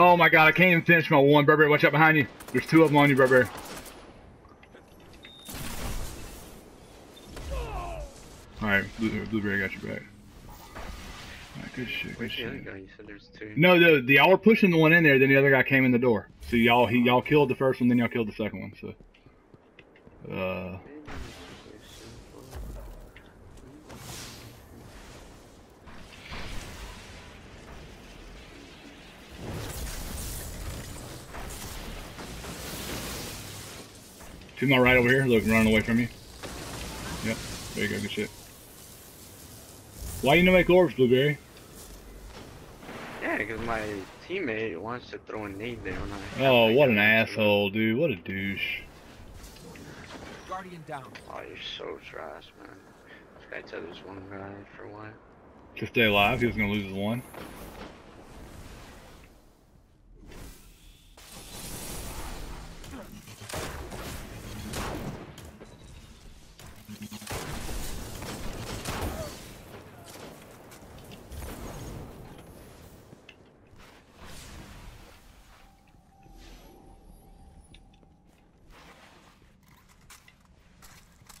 Oh my god, I can't even finish my one. Burberry, watch out behind you. There's two of them on you, Burberry. Alright, Blue, Blueberry got your back. Alright, good shit, good shit. guy? You said there's two. No, the, the y'all were pushing the one in there, then the other guy came in the door. So y'all he y'all killed the first one, then y'all killed the second one. So, uh, to my right over here, look, running away from you. Yep, there you go, good shit. Why you no make orbs, Blueberry? Yeah, because my teammate wants to throw a nade there when I. Oh, what an asshole, dude! What a douche. Guardian down. Oh, you're so trash, man. This guy tethers one guy for a while. To stay alive, he was gonna lose his one.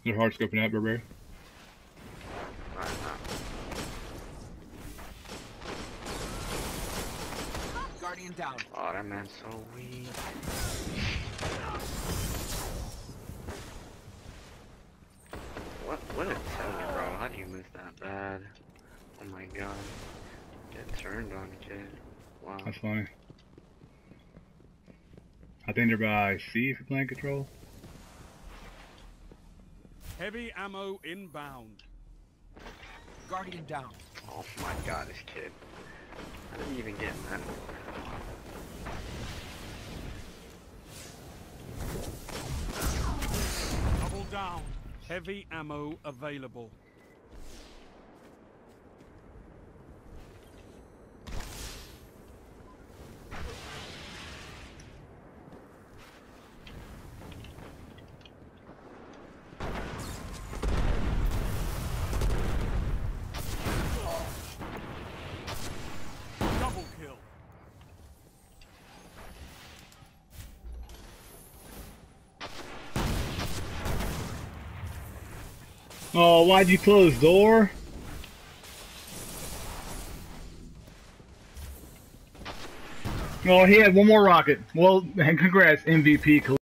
They're hard scoping out, Burberry. Alright. Guardian down. Oh, that man's so weak. What? What a tell you, bro? How do you miss that bad? Oh my god. Get turned on, kid. Wow. That's funny. I think they're by C if you're playing control. Heavy ammo inbound. Guardian down. Oh my god, this kid. I didn't even get that. Double down. Heavy ammo available. Double kill. Oh, why'd you close door? Oh, he had one more rocket. Well, congrats, MVP.